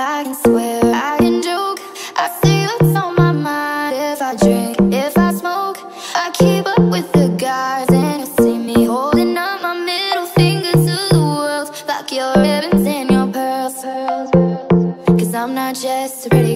I can swear, I can joke. I see what's on my mind If I drink, if I smoke. I keep up with the guys And you'll see me holding up my middle finger to the world. Like your ribbons and your pearls. I'm not just pretty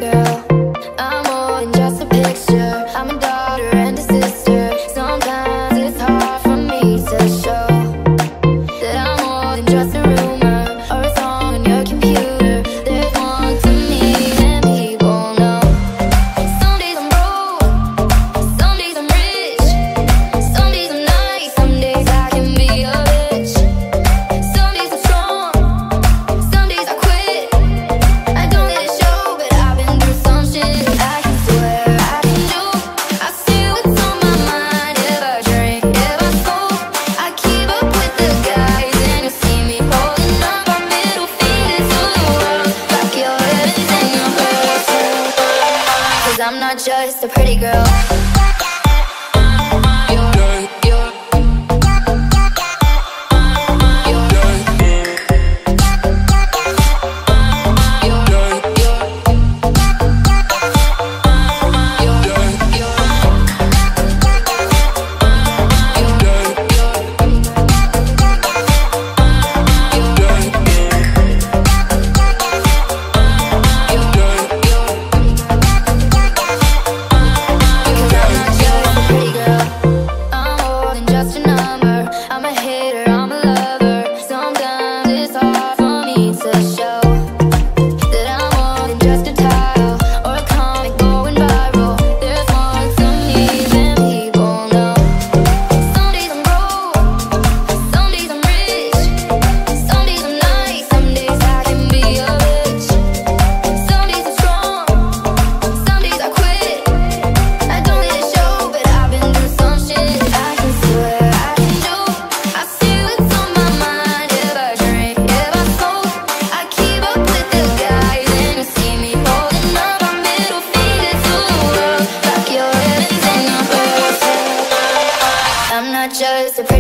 not just a pretty girl. just a